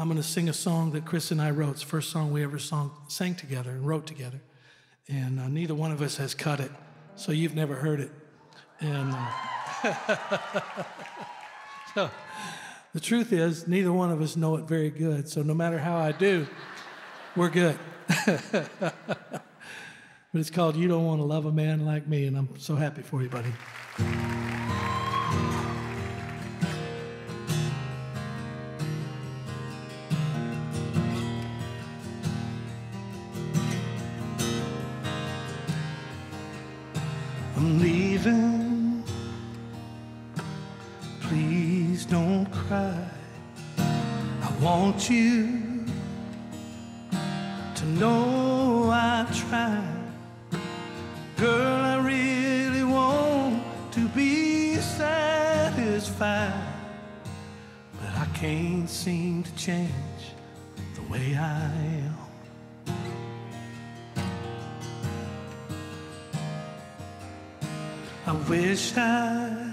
I'm going to sing a song that Chris and I wrote. It's the first song we ever song, sang together and wrote together. And uh, neither one of us has cut it, so you've never heard it. And uh, so the truth is, neither one of us know it very good. So no matter how I do, we're good. but it's called You Don't Want to Love a Man Like Me, and I'm so happy for you, buddy. I'm leaving. Please don't cry. I want you to know I tried. Girl, I really want to be satisfied. But I can't seem to change the way I am. I wish I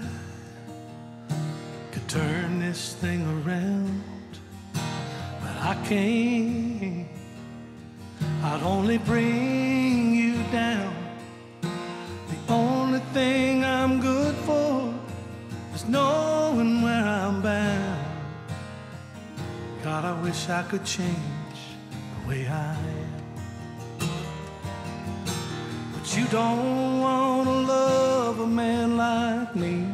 could turn this thing around, but I can't. I'd only bring you down. The only thing I'm good for is knowing where I'm bound. God, I wish I could change the way I am. But you don't want to love man like me.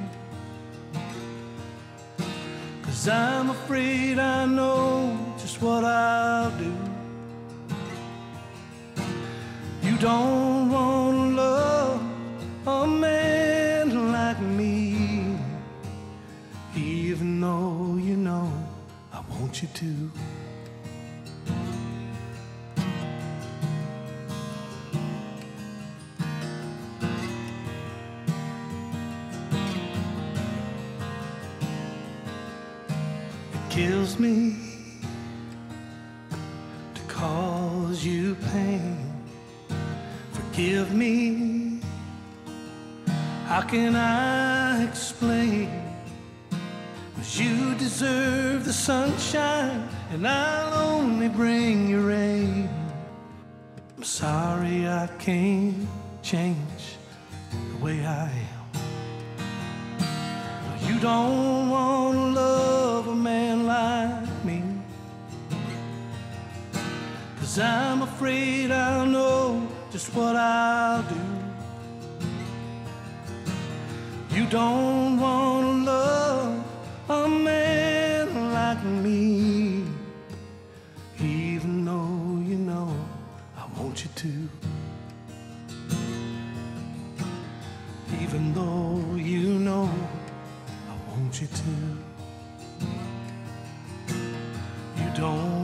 Cause I'm afraid I know just what I'll do. You don't want to love a man like me. Even though you know I want you to. Kills me to cause you pain. Forgive me. How can I explain? Cause you deserve the sunshine, and I'll only bring you rain. I'm sorry I can't change the way I am. You don't want Cause I'm afraid I'll know just what I'll do. You don't want to love a man like me. Even though you know I want you to. Even though you know I want you to. You don't